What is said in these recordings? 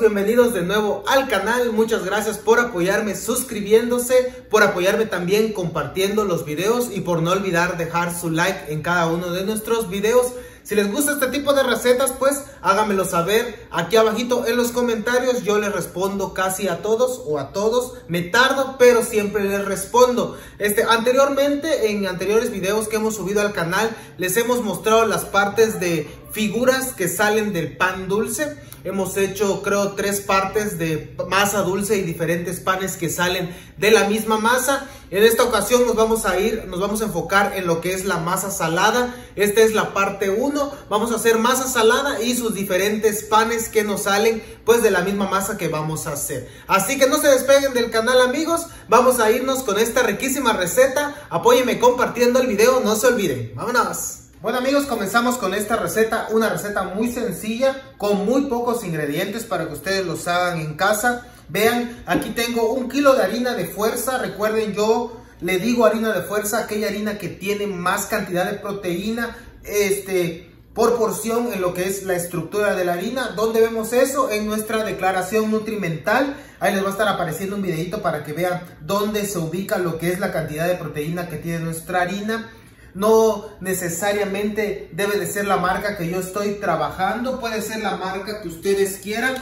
bienvenidos de nuevo al canal. Muchas gracias por apoyarme suscribiéndose, por apoyarme también compartiendo los videos y por no olvidar dejar su like en cada uno de nuestros videos. Si les gusta este tipo de recetas, pues háganmelo saber aquí abajito en los comentarios. Yo les respondo casi a todos o a todos. Me tardo, pero siempre les respondo. Este, anteriormente, en anteriores videos que hemos subido al canal, les hemos mostrado las partes de figuras que salen del pan dulce. Hemos hecho, creo, tres partes de masa dulce y diferentes panes que salen de la misma masa. En esta ocasión nos vamos a ir, nos vamos a enfocar en lo que es la masa salada. Esta es la parte 1. Vamos a hacer masa salada y sus diferentes panes que nos salen pues de la misma masa que vamos a hacer. Así que no se despeguen del canal amigos. Vamos a irnos con esta riquísima receta. Apóyenme compartiendo el video, no se olviden. Vámonos. Bueno amigos, comenzamos con esta receta, una receta muy sencilla, con muy pocos ingredientes para que ustedes los hagan en casa. Vean, aquí tengo un kilo de harina de fuerza, recuerden yo le digo harina de fuerza, aquella harina que tiene más cantidad de proteína, este, por porción en lo que es la estructura de la harina. ¿Dónde vemos eso? En nuestra declaración nutrimental. Ahí les va a estar apareciendo un videito para que vean dónde se ubica lo que es la cantidad de proteína que tiene nuestra harina no necesariamente debe de ser la marca que yo estoy trabajando, puede ser la marca que ustedes quieran,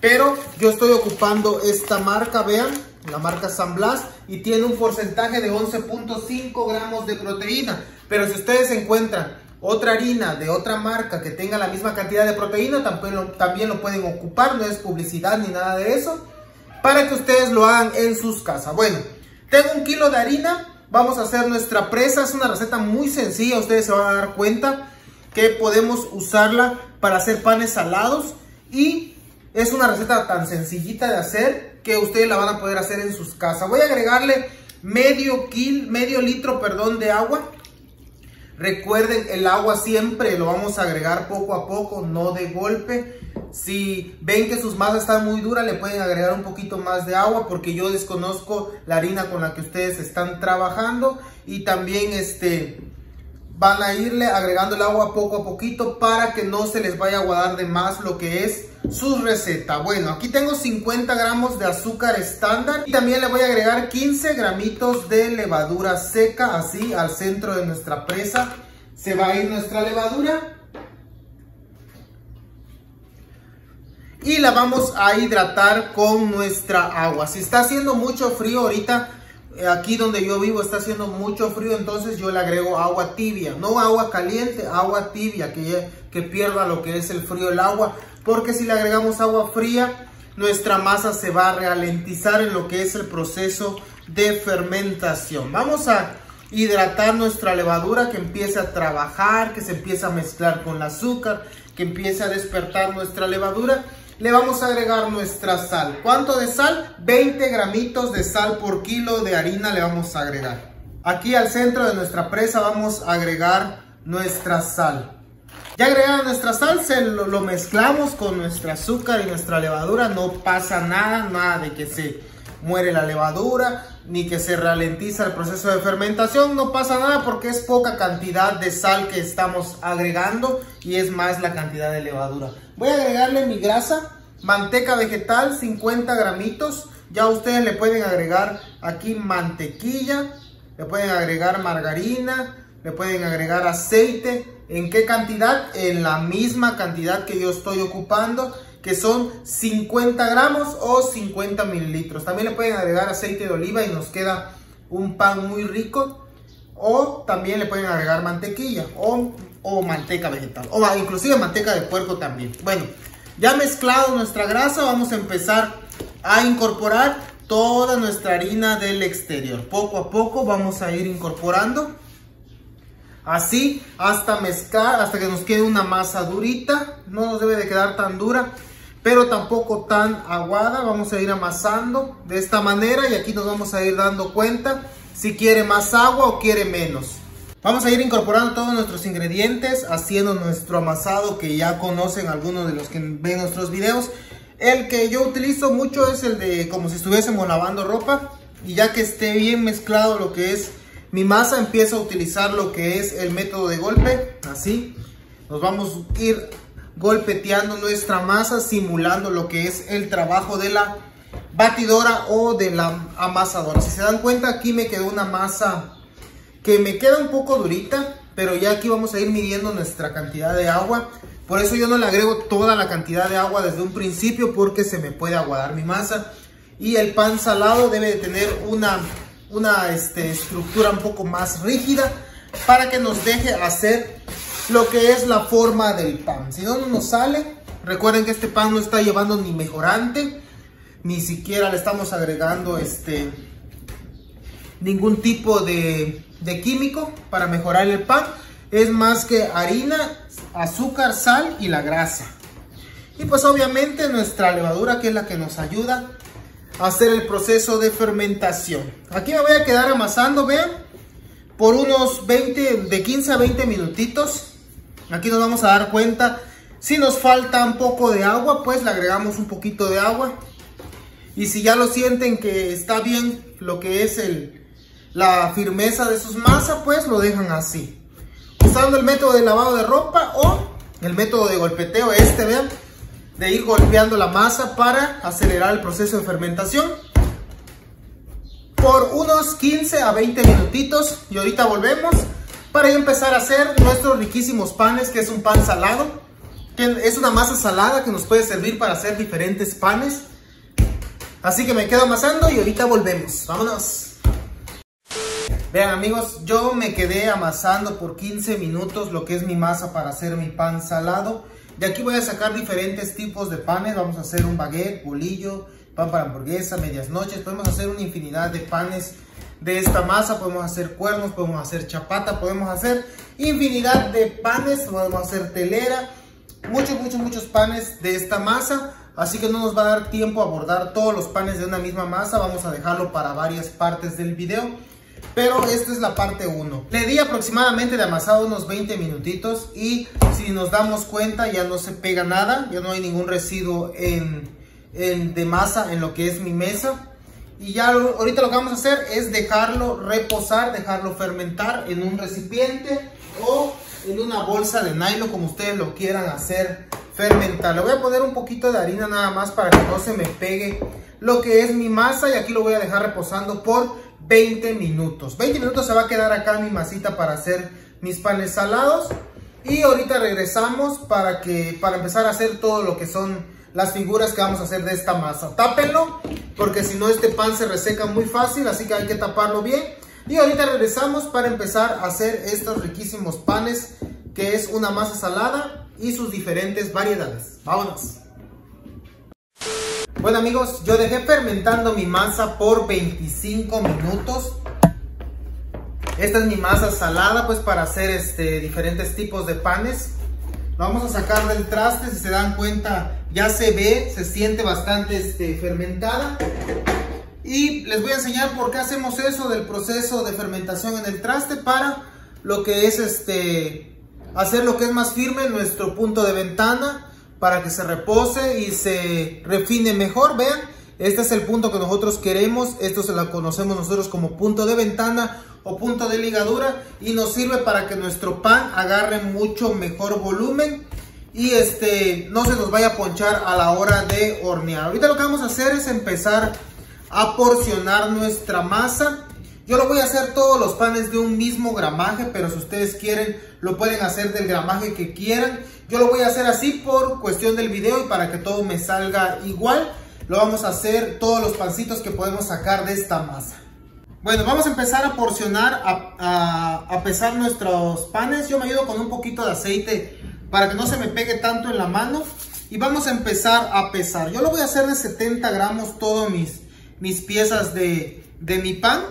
pero yo estoy ocupando esta marca, vean, la marca San Blas, y tiene un porcentaje de 11.5 gramos de proteína, pero si ustedes encuentran otra harina de otra marca que tenga la misma cantidad de proteína, también lo, también lo pueden ocupar, no es publicidad ni nada de eso, para que ustedes lo hagan en sus casas. Bueno, tengo un kilo de harina, Vamos a hacer nuestra presa, es una receta muy sencilla, ustedes se van a dar cuenta que podemos usarla para hacer panes salados y es una receta tan sencillita de hacer que ustedes la van a poder hacer en sus casas. Voy a agregarle medio, medio litro perdón, de agua. Recuerden, el agua siempre lo vamos a agregar poco a poco, no de golpe. Si ven que sus masas están muy duras, le pueden agregar un poquito más de agua porque yo desconozco la harina con la que ustedes están trabajando. Y también este, van a irle agregando el agua poco a poquito para que no se les vaya a aguadar de más lo que es su receta. Bueno, aquí tengo 50 gramos de azúcar estándar y también le voy a agregar 15 gramitos de levadura seca así al centro de nuestra presa. Se va a ir nuestra levadura y la vamos a hidratar con nuestra agua. Si está haciendo mucho frío ahorita, aquí donde yo vivo está haciendo mucho frío, entonces yo le agrego agua tibia, no agua caliente, agua tibia, que, que pierda lo que es el frío del agua, porque si le agregamos agua fría, nuestra masa se va a ralentizar en lo que es el proceso de fermentación. Vamos a hidratar nuestra levadura que empiece a trabajar, que se empiece a mezclar con el azúcar, que empiece a despertar nuestra levadura le vamos a agregar nuestra sal. ¿Cuánto de sal? 20 gramitos de sal por kilo de harina le vamos a agregar. Aquí al centro de nuestra presa vamos a agregar nuestra sal. Ya agregada nuestra sal, se lo, lo, mezclamos con nuestra azúcar y nuestra levadura. No pasa nada, nada de que se muere la levadura, ni que se ralentiza el proceso de fermentación. No pasa nada porque es poca cantidad de sal que estamos agregando y es más la cantidad de levadura. Voy a agregarle mi grasa, manteca vegetal, 50 gramitos. Ya ustedes le pueden agregar aquí mantequilla, le pueden agregar margarina, le pueden agregar aceite. ¿En qué cantidad? En la misma cantidad que yo estoy ocupando que son 50 gramos o 50 mililitros. También le pueden agregar aceite de oliva y nos queda un pan muy rico. O también le pueden agregar mantequilla o, o manteca vegetal. O inclusive manteca de puerco también. Bueno, ya mezclado nuestra grasa, vamos a empezar a incorporar toda nuestra harina del exterior. Poco a poco vamos a ir incorporando. Así hasta mezclar, hasta que nos quede una masa durita. No nos debe de quedar tan dura pero tampoco tan aguada. Vamos a ir amasando de esta manera y aquí nos vamos a ir dando cuenta si quiere más agua o quiere menos. Vamos a ir incorporando todos nuestros ingredientes, haciendo nuestro amasado que ya conocen algunos de los que ven nuestros videos. El que yo utilizo mucho es el de como si estuviésemos lavando ropa. Y ya que esté bien mezclado lo que es mi masa, empiezo a utilizar lo que es el método de golpe. Así, nos vamos a ir golpeteando nuestra masa, simulando lo que es el trabajo de la batidora o de la amasadora. Si se dan cuenta, aquí me quedó una masa que me queda un poco durita, pero ya aquí vamos a ir midiendo nuestra cantidad de agua. Por eso yo no le agrego toda la cantidad de agua desde un principio porque se me puede aguadar mi masa. Y el pan salado debe de tener una, una este, estructura un poco más rígida para que nos deje hacer lo que es la forma del pan. Si no, no nos sale. Recuerden que este pan no está llevando ni mejorante, ni siquiera le estamos agregando este ningún tipo de, de químico para mejorar el pan. Es más que harina, azúcar, sal y la grasa. Y pues obviamente nuestra levadura que es la que nos ayuda a hacer el proceso de fermentación. Aquí me voy a quedar amasando, vean, por unos 20, de 15 a 20 minutitos. Aquí nos vamos a dar cuenta si nos falta un poco de agua, pues le agregamos un poquito de agua. Y si ya lo sienten que está bien lo que es la firmeza de sus masas, pues lo dejan así. Usando el método de lavado de ropa o el método de golpeteo, este, vean, de ir golpeando la masa para acelerar el proceso de fermentación. Por unos 15 a 20 minutitos y ahorita volvemos para empezar a hacer nuestros riquísimos panes, que es un pan salado, que es una masa salada que nos puede servir para hacer diferentes panes. Así que me quedo amasando y ahorita volvemos. Vámonos. Vean amigos, yo me quedé amasando por 15 minutos lo que es mi masa para hacer mi pan salado. De aquí voy a sacar diferentes tipos de panes. Vamos a hacer un baguette, bolillo, pan para hamburguesa, medias noches. Podemos hacer una infinidad de panes de esta masa. Podemos hacer cuernos, podemos hacer chapata, podemos hacer infinidad de panes. Podemos hacer telera. Muchos, muchos, muchos panes de esta masa. Así que no nos va a dar tiempo a abordar todos los panes de una misma masa. Vamos a dejarlo para varias partes del video. Pero esta es la parte 1. Le di aproximadamente de amasado unos 20 minutitos y si nos damos cuenta ya no se pega nada, ya no hay ningún residuo en, en, de masa en lo que es mi mesa. Y ya ahorita lo que vamos a hacer es dejarlo reposar, dejarlo fermentar en un recipiente o en una bolsa de nylon como ustedes lo quieran hacer fermentar. Le voy a poner un poquito de harina nada más para que no se me pegue lo que es mi masa y aquí lo voy a dejar reposando por 20 minutos. 20 minutos se va a quedar acá mi masita para hacer mis panes salados. Y ahorita regresamos para, que, para empezar a hacer todo lo que son las figuras que vamos a hacer de esta masa. Tápenlo, porque si no este pan se reseca muy fácil, así que hay que taparlo bien. Y ahorita regresamos para empezar a hacer estos riquísimos panes, que es una masa salada y sus diferentes variedades. Vámonos. Bueno amigos, yo dejé fermentando mi masa por 25 minutos. Esta es mi masa salada pues para hacer este, diferentes tipos de panes. Vamos a sacar del traste, si se dan cuenta ya se ve, se siente bastante este, fermentada. Y les voy a enseñar por qué hacemos eso del proceso de fermentación en el traste para lo que es este hacer lo que es más firme nuestro punto de ventana para que se repose y se refine mejor. Vean, este es el punto que nosotros queremos. Esto se lo conocemos nosotros como punto de ventana o punto de ligadura y nos sirve para que nuestro pan agarre mucho mejor volumen y este no se nos vaya a ponchar a la hora de hornear. Ahorita lo que vamos a hacer es empezar a porcionar nuestra masa. Yo lo voy a hacer todos los panes de un mismo gramaje, pero si ustedes quieren lo pueden hacer del gramaje que quieran. Yo lo voy a hacer así por cuestión del video y para que todo me salga igual. Lo vamos a hacer todos los pancitos que podemos sacar de esta masa. Bueno, vamos a empezar a porcionar, a, pesar nuestros panes. Yo me ayudo con un poquito de aceite para que no se me pegue tanto en la mano. Y vamos a empezar a pesar. Yo lo voy a hacer de 70 gramos todos mis, mis piezas de, de mi pan,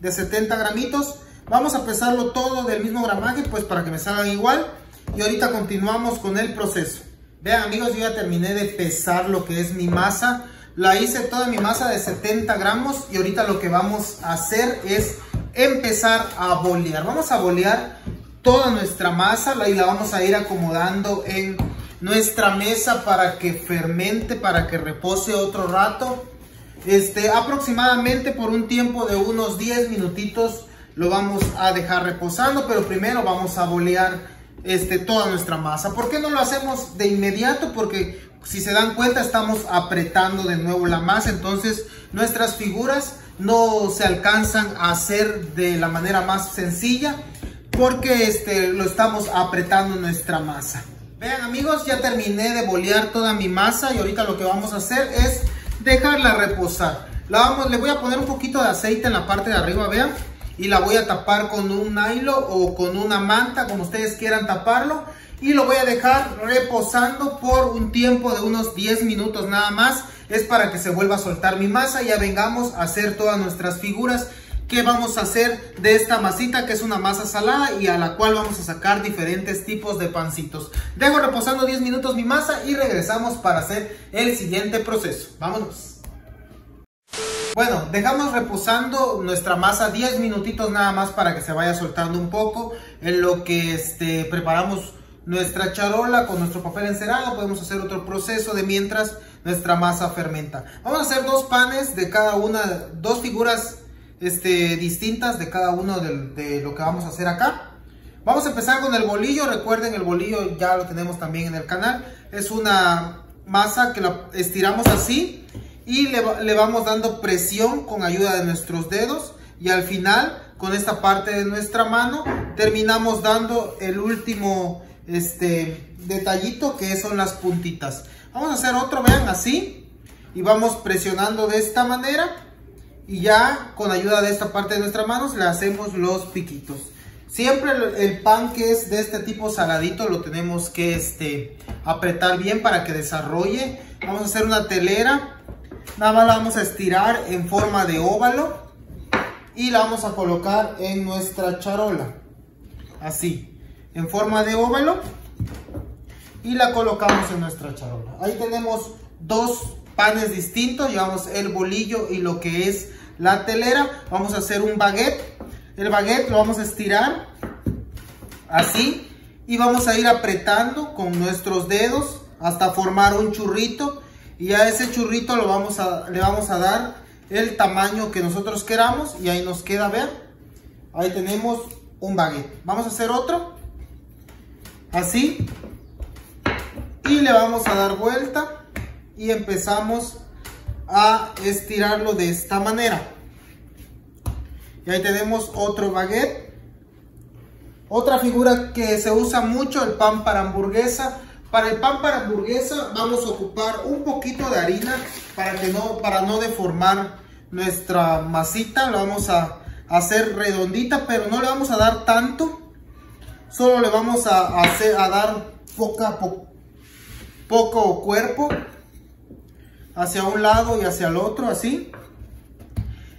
de 70 gramitos. Vamos a pesarlo todo del mismo gramaje, pues para que me salgan igual y ahorita continuamos con el proceso. Vean amigos, yo ya terminé de pesar lo que es mi masa. La hice toda mi masa de 70 gramos y ahorita lo que vamos a hacer es empezar a bolear. Vamos a bolear toda nuestra masa y la vamos a ir acomodando en nuestra mesa para que fermente, para que repose otro rato. Este, aproximadamente por un tiempo de unos 10 minutitos lo vamos a dejar reposando, pero primero vamos a bolear este, toda nuestra masa. ¿Por qué no lo hacemos de inmediato? Porque si se dan cuenta estamos apretando de nuevo la masa, entonces nuestras figuras no se alcanzan a hacer de la manera más sencilla porque este, lo estamos apretando nuestra masa. Vean amigos, ya terminé de bolear toda mi masa y ahorita lo que vamos a hacer es dejarla reposar. La vamos, le voy a poner un poquito de aceite en la parte de arriba, vean, y la voy a tapar con un nylon o con una manta, como ustedes quieran taparlo. Y lo voy a dejar reposando por un tiempo de unos 10 minutos nada más. Es para que se vuelva a soltar mi masa. Ya vengamos a hacer todas nuestras figuras que vamos a hacer de esta masita que es una masa salada y a la cual vamos a sacar diferentes tipos de pancitos. Dejo reposando 10 minutos mi masa y regresamos para hacer el siguiente proceso. Vámonos. Bueno, dejamos reposando nuestra masa 10 minutitos nada más para que se vaya soltando un poco en lo que este, preparamos nuestra charola con nuestro papel encerado. Podemos hacer otro proceso de mientras nuestra masa fermenta. Vamos a hacer dos panes de cada una, dos figuras este, distintas de cada uno de, lo que vamos a hacer acá. Vamos a empezar con el bolillo. Recuerden, el bolillo ya lo tenemos también en el canal. Es una masa que la estiramos así y le, le, vamos dando presión con ayuda de nuestros dedos y al final con esta parte de nuestra mano terminamos dando el último este detallito que son las puntitas vamos a hacer otro vean así y vamos presionando de esta manera y ya con ayuda de esta parte de nuestras manos le hacemos los piquitos. Siempre el, pan que es de este tipo saladito lo tenemos que este, apretar bien para que desarrolle. Vamos a hacer una telera, nada más la vamos a estirar en forma de óvalo y la vamos a colocar en nuestra charola. Así, en forma de óvalo y la colocamos en nuestra charola. Ahí tenemos dos panes distintos, llevamos el bolillo y lo que es la telera, vamos a hacer un baguette. El baguette lo vamos a estirar así y vamos a ir apretando con nuestros dedos hasta formar un churrito y a ese churrito lo vamos a, le vamos a dar el tamaño que nosotros queramos y ahí nos queda, ver ahí tenemos un baguette. Vamos a hacer otro, así, y le vamos a dar vuelta y empezamos a estirarlo de esta manera. Y ahí tenemos otro baguette. Otra figura que se usa mucho, el pan para hamburguesa. Para el pan para hamburguesa vamos a ocupar un poquito de harina para, que no, para no deformar nuestra masita. Lo vamos a hacer redondita, pero no le vamos a dar tanto. Solo le vamos a, hacer, a dar poca, poco cuerpo hacia un lado y hacia el otro, así.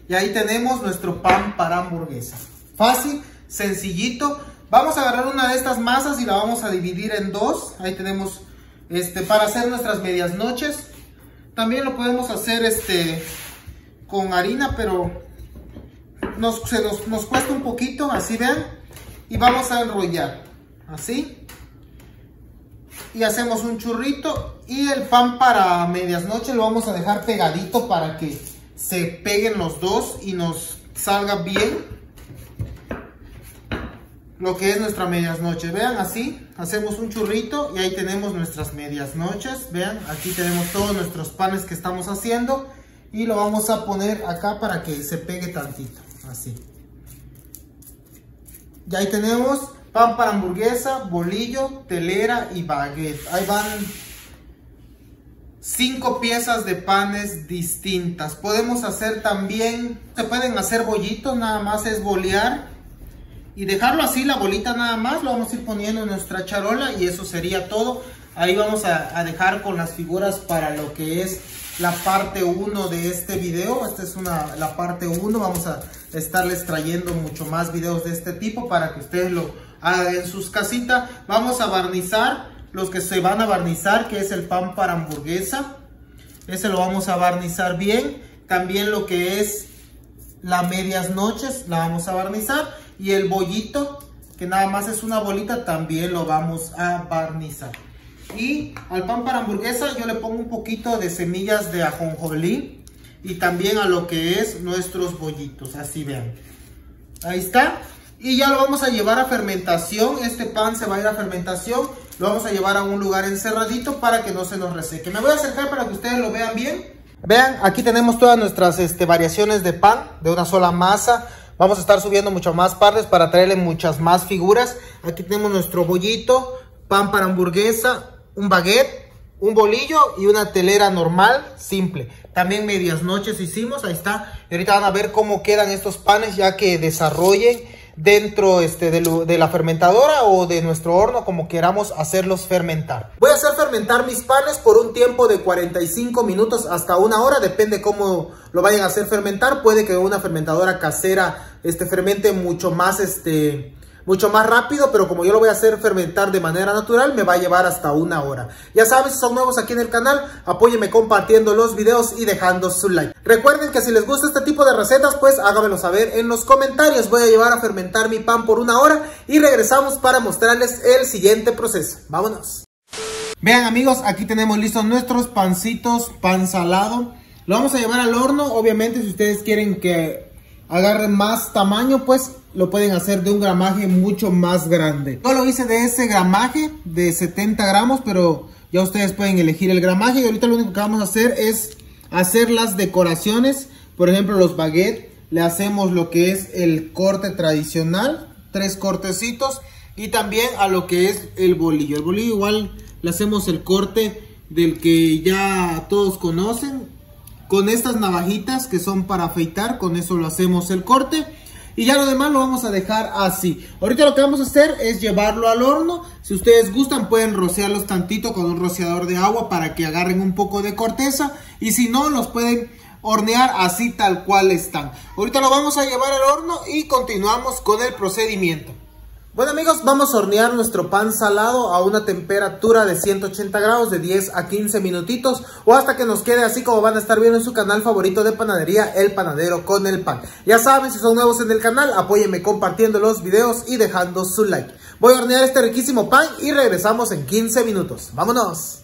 Y ahí tenemos nuestro pan para hamburguesa. Fácil, sencillito. Vamos a agarrar una de estas masas y la vamos a dividir en dos. Ahí tenemos este para hacer nuestras medias noches. También lo podemos hacer este con harina, pero nos, se nos, nos cuesta un poquito, así vean. Y vamos a enrollar, así. Y hacemos un churrito y el pan para medias noches lo vamos a dejar pegadito para que se peguen los dos y nos salga bien lo que es nuestra medias noches. Vean así, hacemos un churrito y ahí tenemos nuestras medias noches. Vean, aquí tenemos todos nuestros panes que estamos haciendo y lo vamos a poner acá para que se pegue tantito, así. Y ahí tenemos pan para hamburguesa, bolillo, telera y baguette. Ahí van cinco piezas de panes distintas. Podemos hacer también, se pueden hacer bollitos, nada más es bolear y dejarlo así, la bolita nada más, lo vamos a ir poniendo en nuestra charola y eso sería todo. Ahí vamos a, dejar con las figuras para lo que es la parte 1 de este video. Esta es una, la parte 1, vamos a estarles trayendo mucho más videos de este tipo para que ustedes lo hagan en sus casitas. Vamos a barnizar los que se van a barnizar, que es el pan para hamburguesa. Ese lo vamos a barnizar bien. También lo que es las medias noches, la vamos a barnizar. Y el bollito, que nada más es una bolita, también lo vamos a barnizar. Y al pan para hamburguesa yo le pongo un poquito de semillas de ajonjolí. Y también a lo que es nuestros bollitos, así vean. Ahí está. y ya lo vamos a llevar a fermentación. Este pan se va a ir a fermentación. Lo vamos a llevar a un lugar encerradito para que no se nos reseque. Me voy a acercar para que ustedes lo vean bien. Vean, aquí tenemos todas nuestras este, variaciones de pan de una sola masa. Vamos a estar subiendo muchas más partes para traerle muchas más figuras. Aquí tenemos nuestro bollito, pan para hamburguesa, un baguette, un bolillo y una telera normal, simple. También medias noches hicimos, ahí está. Y ahorita van a ver cómo quedan estos panes ya que desarrollen dentro este, de, la fermentadora o de nuestro horno, como queramos hacerlos fermentar. Voy a hacer fermentar mis panes por un tiempo de 45 minutos hasta una hora, depende cómo lo vayan a hacer fermentar. Puede que una fermentadora casera este, fermente mucho más este, mucho más rápido, pero como yo lo voy a hacer fermentar de manera natural, me va a llevar hasta una hora. Ya sabes, si son nuevos aquí en el canal, apóyenme compartiendo los videos y dejando su like. Recuerden que si les gusta este tipo de recetas, pues háganmelo saber en los comentarios. Voy a llevar a fermentar mi pan por una hora y regresamos para mostrarles el siguiente proceso. Vámonos. Vean amigos, aquí tenemos listos nuestros pancitos, pan salado. Lo vamos a llevar al horno, obviamente si ustedes quieren que agarren más tamaño, pues lo pueden hacer de un gramaje mucho más grande. Yo lo hice de ese gramaje de 70 gramos, pero ya ustedes pueden elegir el gramaje. Y ahorita lo único que vamos a hacer es hacer las decoraciones. Por ejemplo, los baguettes, le hacemos lo que es el corte tradicional, tres cortecitos. Y también a lo que es el bolillo. El bolillo igual le hacemos el corte del que ya todos conocen. Con estas navajitas que son para afeitar, con eso lo hacemos el corte. Y ya lo demás lo vamos a dejar así. Ahorita lo que vamos a hacer es llevarlo al horno. Si ustedes gustan pueden rociarlos tantito con un rociador de agua para que agarren un poco de corteza. Y si no, los pueden hornear así tal cual están. Ahorita lo vamos a llevar al horno y continuamos con el procedimiento. Bueno amigos, vamos a hornear nuestro pan salado a una temperatura de 180 grados de 10 a 15 minutitos o hasta que nos quede así como van a estar viendo en su canal favorito de panadería, El Panadero con el Pan. Ya saben, si son nuevos en el canal, apóyenme compartiendo los videos y dejando su like. Voy a hornear este riquísimo pan y regresamos en 15 minutos. ¡Vámonos!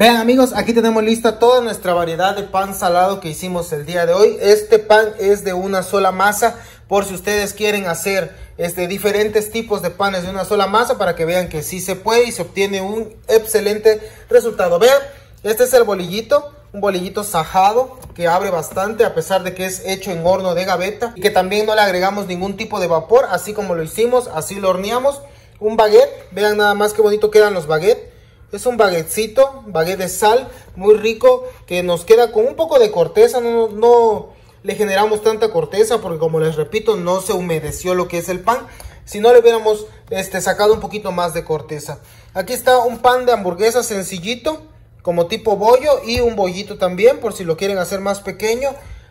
Vean amigos, aquí tenemos lista toda nuestra variedad de pan salado que hicimos el día de hoy. Este pan es de una sola masa, por si ustedes quieren hacer este, diferentes tipos de panes de una sola masa para que vean que sí se puede y se obtiene un excelente resultado. Vean, este es el bolillito, un bolillito sajado que abre bastante a pesar de que es hecho en horno de gaveta y que también no le agregamos ningún tipo de vapor, así como lo hicimos, así lo horneamos. Un baguette, vean nada más qué bonito quedan los baguettes es un baguetcito, baguette de sal, muy rico, que nos queda con un poco de corteza, no, no le generamos tanta corteza porque como les repito, no se humedeció lo que es el pan. Si no le hubiéramos este, sacado un poquito más de corteza. Aquí está un pan de hamburguesa sencillito, como tipo bollo y un bollito también, por si lo quieren hacer más pequeño,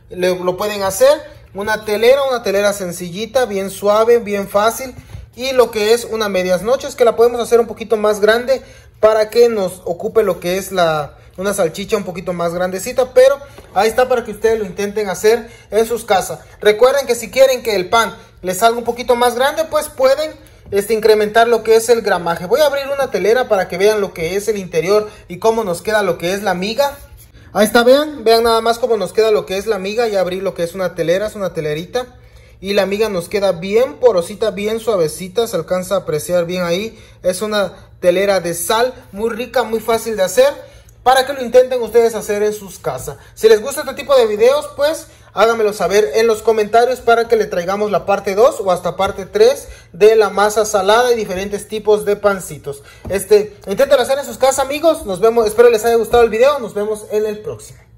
lo pueden hacer. Una telera, una telera sencillita, bien suave, bien fácil. Y lo que es una medias noches, que la podemos hacer un poquito más grande para que nos ocupe lo que es la una salchicha un poquito más grandecita, pero ahí está para que ustedes lo intenten hacer en sus casas. Recuerden que si quieren que el pan les salga un poquito más grande, pues pueden este, incrementar lo que es el gramaje. Voy a abrir una telera para que vean lo que es el interior y cómo nos queda lo que es la miga. Ahí está, vean, vean nada más cómo nos queda lo que es la miga. Ya abrí lo que es una telera, es una telerita. Y la miga nos queda bien porosita, bien suavecita, se alcanza a apreciar bien ahí. Es una telera de sal, muy rica, muy fácil de hacer, para que lo intenten ustedes hacer en sus casas. Si les gusta este tipo de videos, pues háganmelo saber en los comentarios para que le traigamos la parte 2 o hasta parte 3 de la masa salada y diferentes tipos de pancitos. Este, intenten hacer en sus casas, amigos. Nos vemos, espero les haya gustado el video. Nos vemos en el próximo.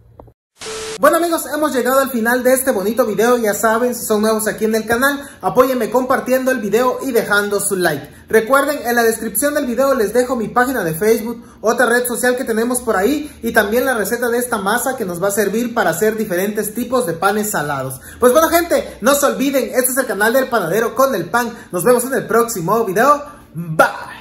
Bueno amigos, hemos llegado al final de este bonito video, ya saben, si son nuevos aquí en el canal, apóyenme compartiendo el video y dejando su like. Recuerden, en la descripción del video les dejo mi página de Facebook, otra red social que tenemos por ahí y también la receta de esta masa que nos va a servir para hacer diferentes tipos de panes salados. Pues bueno gente, no se olviden, este es el canal del panadero con el pan, nos vemos en el próximo video, Bye.